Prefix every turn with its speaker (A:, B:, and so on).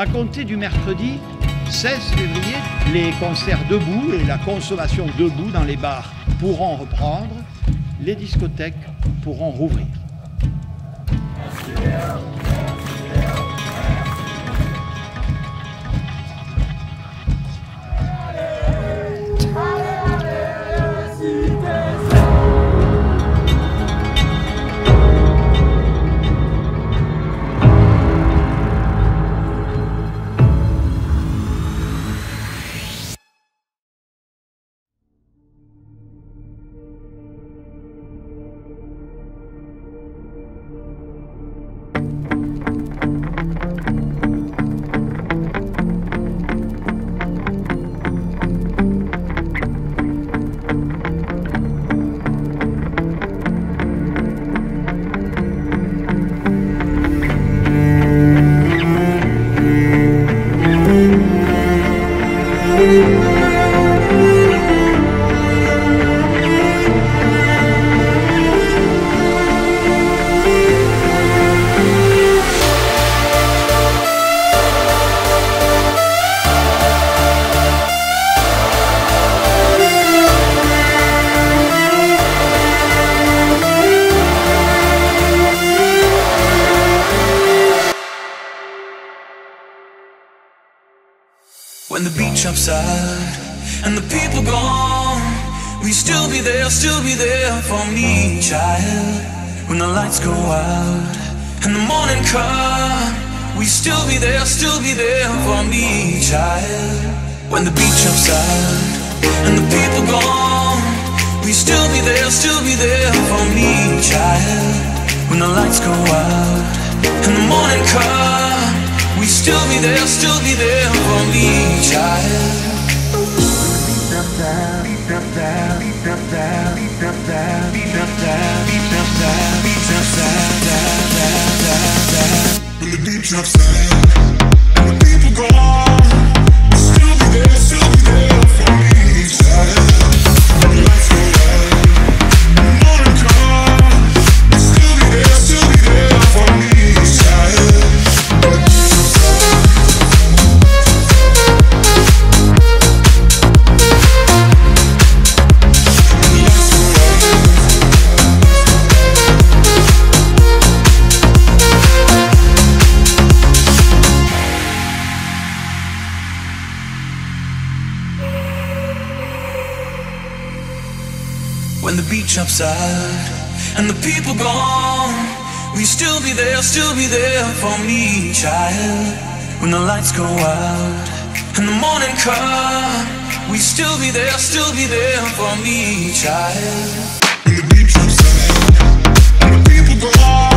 A: À compter du mercredi 16 février, les concerts debout et la consommation debout dans les bars pourront reprendre, les discothèques pourront rouvrir.
B: Beach upside and the people gone, we still be there, still be there for me, child. When the lights go out and the morning come, we still be there, still be there for me, child. When the beach upside and the people gone, we still be there, still be there for me, child. When the lights go out and the morning come, we still be there, still be there for me, child.
C: When the beat drops down when the beach upside and the people gone, We still be there, still be there for me, child? When the lights go out
B: and the morning comes, we still be there, still be there for me, child? When the beach upside and the people gone.